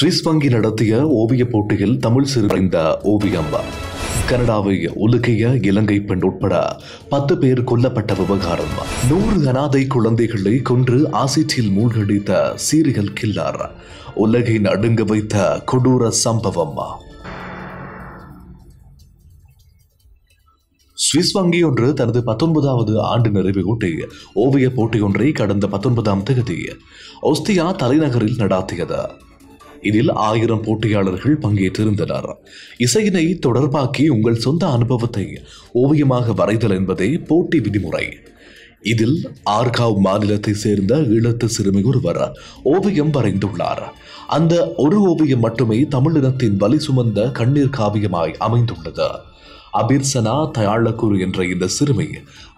Swiss வங்கி நடத்திய ஓவியப் போட்டியில் தமிழ் சிறுவரைந்த ஓவியம். கனடாவை உலுக்கிய இலங்கை பெண் உட்பட பத்து பேர் கொல்லப்பட்ட விவகாரம். நூறு அனாதை குழந்தைகளை கொன்று ஆசிட்டில் மூழ்கடித்த சீரியல் கில்லார். உலகை நடுங்க வைத்த கொடூர சம்பவம். சுவிஸ் வங்கி ஒன்று தனது பத்தொன்பதாவது ஆண்டு நிறைவையொட்டி ஓவிய போட்டியொன்றை கடந்த பத்தொன்பதாம் தேதி ஒஸ்தியா தலைநகரில் நடாத்தியது. இதில் ஆயிரம் போட்டியாளர்கள் பங்கேற்றிருந்தனர். இசையினை தொடர்பாக்கி உங்கள் சொந்த அனுபவத்தை ஓவியமாக வரைதல் என்பதே போட்டி விதிமுறை. இதில் ஆர்காவ் மாநிலத்தை சேர்ந்த ஈழத்து சிறுமி ஒருவர் ஓவியம் வரைந்துள்ளார். அந்த ஒரு ஓவியம் மட்டுமே தமிழினத்தின் வலி சுமந்த கண்ணீர் காவியமாய் அமைந்துள்ளது. அபிர்சனா தயாளக்கூர் என்ற இந்த சிறுமி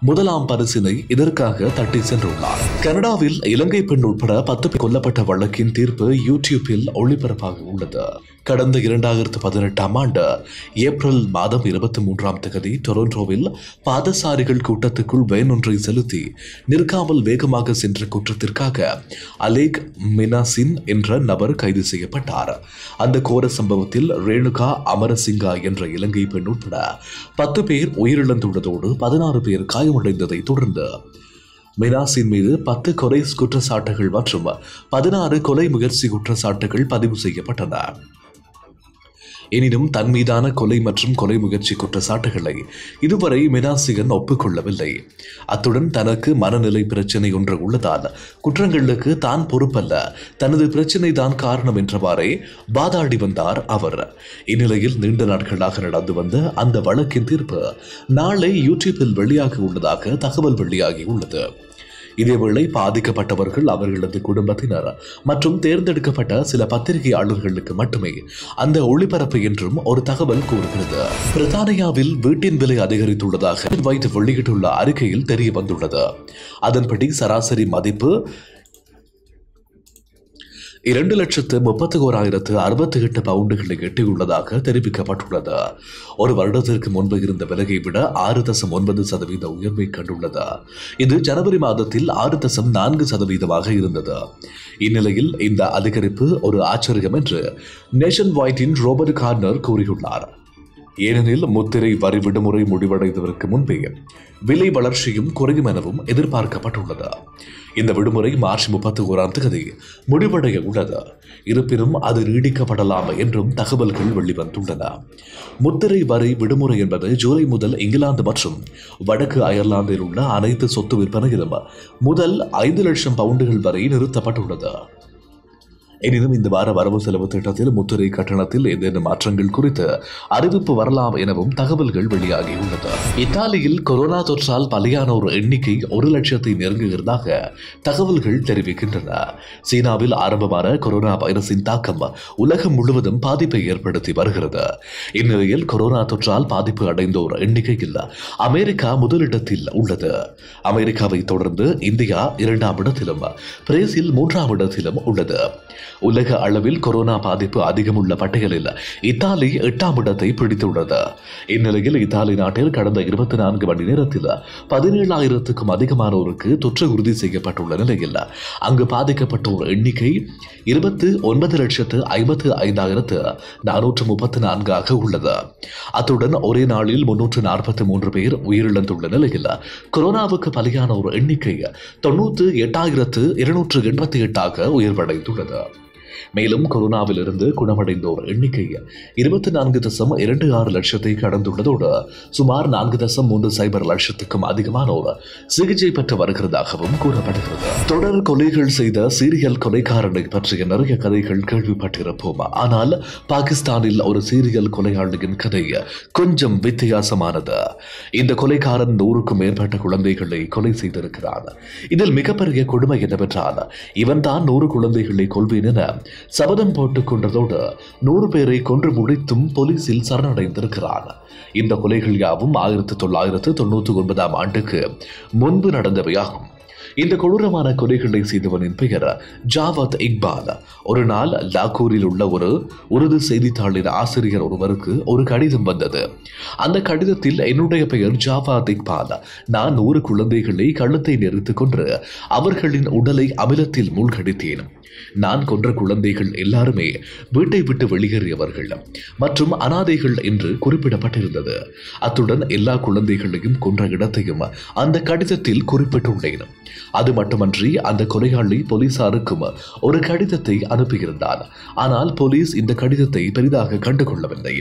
முதலாம் பரிசினை இதற்காக தட்டி சென்றுள்ளார். கனடாவில் இலங்கை பெண் உட்பட பத்து பேர் கொல்லப்பட்ட வழக்கின் தீர்ப்பு யூடியூப்பில் ஒளிபரப்பாக உள்ளது. கடந்த இரண்டாயிரத்து பதினெட்டாம் ஆண்டு ஏப்ரல் மாதம் இருபத்தி மூன்றாம் தேதி டொரண்டோவில் பாதசாரிகள் கூட்டத்துக்குள் வேன் ஒன்றை செலுத்தி நிற்காமல் வேகமாக சென்ற குற்றத்திற்காக அலேக் மினாசின் என்ற நபர் கைது செய்யப்பட்டார். அந்த கோர சம்பவத்தில் ரேணுகா அமரசிங்கா என்ற இலங்கை பெண் உட்பட பத்து பேர் உயிரிழந்துள்ளதோடு பதினாறு பேர் காயமடைந்ததை தொடர்ந்து மினாசின் மீது பத்து கொலை குற்றச்சாட்டுகள் மற்றும் பதினாறு கொலை முயற்சி குற்றச்சாட்டுகள் பதிவு செய்யப்பட்டன. எனினும் தன் மீதான கொலை மற்றும் கொலை முயற்சி குற்றச்சாட்டுகளை இதுவரை மினாசிகன் ஒப்புக்கொள்ளவில்லை. அத்துடன் தனக்கு மனநிலை பிரச்சனை ஒன்று உள்ளதால் குற்றங்களுக்கு தான் பொறுப்பல்ல. தனது பிரச்சனை தான் காரணம் என்றவாறே வாதாடி வந்தார் அவர். இந்நிலையில் நீண்ட நாட்களாக நடந்து வந்த அந்த வழக்கின் தீர்ப்பு நாளை யூடியூப்பில் வெளியாக உள்ளதாக தகவல் வெளியாகி உள்ளது. இதேவேளை பாதிக்கப்பட்டவர்கள் அவர்களது குடும்பத்தினர் மற்றும் தேர்ந்தெடுக்கப்பட்ட சில பத்திரிகையாளர்களுக்கு மட்டுமே அந்த ஒளிபரப்பு என்றும் ஒரு தகவல் கூறுகிறது. பிரித்தானியாவில் வீட்டின் விலை அதிகரித்துள்ளதாக வைத்து வெளியிட்டுள்ள அறிக்கையில் தெரிய வந்துள்ளது அதன்படி சராசரி மதிப்பு இரண்டு லட்சத்து முப்பத்தி ஓராயிரத்து அறுபத்தி எட்டு பவுண்டுகளை எட்டியுள்ளதாக தெரிவிக்கப்பட்டுள்ளது. ஒரு வருடத்திற்கு முன்பு இருந்த விலையை விட ஆறு தசம் ஒன்பது சதவீத உயர்வை கண்டுள்ளது. இது ஜனவரி மாதத்தில் ஆறு தசம் நான்கு சதவீதமாக இருந்தது. இந்நிலையில் இந்த அதிகரிப்பு ஒரு ஆச்சரியம் என்று நேஷன் வைட்டின் ரோபர்ட் கார்னர் கூறியுள்ளார். ஏனெனில் முத்திரை வரி விடுமுறை முடிவடைவதற்கு முன்பே விலை வளர்ச்சியும் குறையும் எனவும் எதிர்பார்க்கப்பட்டுள்ளது. இந்த விடுமுறை மார்ச் முப்பத்தி ஓராம் தேதி முடிவடைய உள்ளது. இருப்பினும் அது நீடிக்கப்படலாம் என்றும் தகவல்கள் வெளிவந்துள்ளன. முத்திரை வரி விடுமுறை என்பது ஜூலை முதல் இங்கிலாந்து மற்றும் வடக்கு அயர்லாந்தில் உள்ள அனைத்து சொத்து விற்பனையிலும் முதல் ஐந்து லட்சம் பவுண்டுகள் வரை நிறுத்தப்பட்டுள்ளது. எனினும் இந்த வார வரவு செலவு திட்டத்தில் முத்திரை கட்டணத்தில் ஏதேனும் மாற்றங்கள் குறித்து அறிவிப்பு வரலாம் எனவும் தகவல்கள் வெளியாகியுள்ளது இத்தாலியில் கொரோனா தொற்றால் பலியானோர் எண்ணிக்கை ஒரு லட்சத்தை நெருங்குகிறதாக தகவல்கள் தெரிவிக்கின்றன. சீனாவில் ஆரம்பமான கொரோனா வைரஸின் தாக்கம் உலகம் முழுவதும் பாதிப்பை ஏற்படுத்தி வருகிறது. இந்நிலையில் கொரோனா தொற்றால் பாதிப்பு அடைந்தோர் எண்ணிக்கையில் அமெரிக்கா முதலிடத்தில் உள்ளது. அமெரிக்காவை தொடர்ந்து இந்தியா இரண்டாம் இடத்திலும் பிரேசில் மூன்றாம் இடத்திலும் உள்ளது. உலக அளவில் கொரோனா பாதிப்பு அதிகமுள்ள பட்டியலில் இத்தாலி எட்டாம் இடத்தை பிடித்துள்ளது. இந்நிலையில் இத்தாலி நாட்டில் கடந்த இருபத்தி நான்கு மணி நேரத்தில் பதினேழாயிரத்துக்கும் அதிகமானோருக்கு தொற்று உறுதி செய்யப்பட்டுள்ள நிலையில் அங்கு பாதிக்கப்பட்டோர் எண்ணிக்கை இருபத்து ஒன்பது லட்சத்து ஐம்பத்து ஐந்தாயிரத்து நானூற்று முப்பத்தி நான்காக உள்ளது. அத்துடன் ஒரே நாளில் முன்னூற்று நாற்பத்தி மூன்று பேர் உயிரிழந்துள்ள நிலையில் கொரோனாவுக்கு பலியான ஒரு எண்ணிக்கை தொன்னூற்று எட்டாயிரத்து இருநூற்று எண்பத்தி எட்டாக உயர்வடைந்துள்ளது. மேலும் கொரோனாவிலிருந்து குணமடைந்தோர் எண்ணிக்கை இருபத்தி நான்கு தசம் இரண்டு ஆறு லட்சத்தை கடந்துள்ளதோடு சுமார் நான்கு தசம் மூன்று சைபர் லட்சத்துக்கும் அதிகமானோர் சிகிச்சை பெற்று வருகிறதாகவும் கூறப்படுகிறது. தொடர் கொலைகள் செய்த சீரியல் கொலைக்காரனை பற்றிய நிறைய கதைகள் கேள்விப்பட்டிருப்போம். ஆனால் பாகிஸ்தானில் ஒரு சீரியல் கொலையாளியின் கதை கொஞ்சம் வித்தியாசமானது. இந்த கொலைக்காரன் நூறுக்கும் மேற்பட்ட குழந்தைகளை கொலை செய்திருக்கிறான். இதில் மிகப்பெரிய கொடுமை என்னவென்றால் இவன் தான் நூறு குழந்தைகளை கொள்வேன் என சபதம் போட்டுக் கொண்டதோடு நூறு பேரை கொன்று முடித்தும் போலீசில் சரணடைந்திருக்கிறான். இந்த கொலைகள் யாவும் ஆயிரத்தி தொள்ளாயிரத்து தொண்ணூத்தி ஒன்பதாம் ஆண்டுக்கு முன்பு நடந்தவையாகும். இந்த கொடூரமான கொலைகளை செய்தவனின் பெயர் ஜாவத் இக்பால். ஒரு நாள் லாகூரில் உள்ள ஒரு உருது செய்தித்தாளின் ஆசிரியர் ஒருவருக்கு ஒரு கடிதம் வந்தது. அந்த கடிதத்தில் என்னுடைய பெயர் ஜாவாத் இக்பால். நான் நூறு குழந்தைகளை கழுத்தை நெறித்துக் கொன்று அவர்களின் உடலை அமிலத்தில் மூழ்கடித்தேன். நான் கொன்ற குழந்தைகள் எல்லாருமே வீட்டை விட்டு வெளியேறியவர்கள் மற்றும் அனாதைகள் என்று குறிப்பிடப்பட்டிருந்தது. அத்துடன் எல்லா குழந்தைகளையும் கொன்ற இடத்தையும் அந்த கடிதத்தில் குறிப்பிட்டுள்ளேன். அது மட்டுமன்றி அந்த கொலையாளி போலீசாருக்கும் ஒரு கடிதத்தை அனுப்பியிருந்தார் ஆனால் போலீஸ் இந்த கடிதத்தை பெரிதாக கண்டுகொள்ளவில்லை.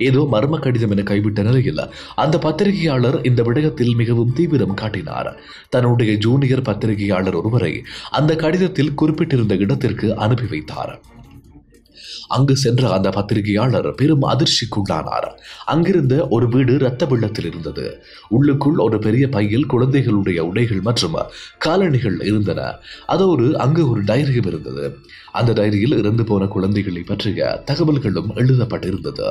ஏதோ மர்ம கடிதம் என கைவிட்ட நிலையில் அந்த பத்திரிகையாளர் இந்த விடயத்தில் மிகவும் தீவிரம் காட்டினார். தன்னுடைய ஜூனியர் பத்திரிகையாளர் ஒருவரை அந்த கடிதத்தில் குறிப்பிட்டிருந்த இடத்திற்கு அனுப்பி வைத்தார். அங்கு சென்ற அந்த பத்திரிகையாளர் பெரும் அதிர்ச்சிக்குள்ளானார். அங்கிருந்த ஒரு வீடு இரத்த வெள்ளத்தில் இருந்தது. உள்ளுக்குள் ஒரு பெரிய பையில் குழந்தைகளுடைய உடைகள் மற்றும் காலணிகள் இருந்தன. அதோடு அங்கு ஒரு டைரியும் இருந்தது. அந்த டைரியில் இறந்து போன குழந்தைகளை பற்றிய தகவல்களும் எழுதப்பட்டிருந்தது.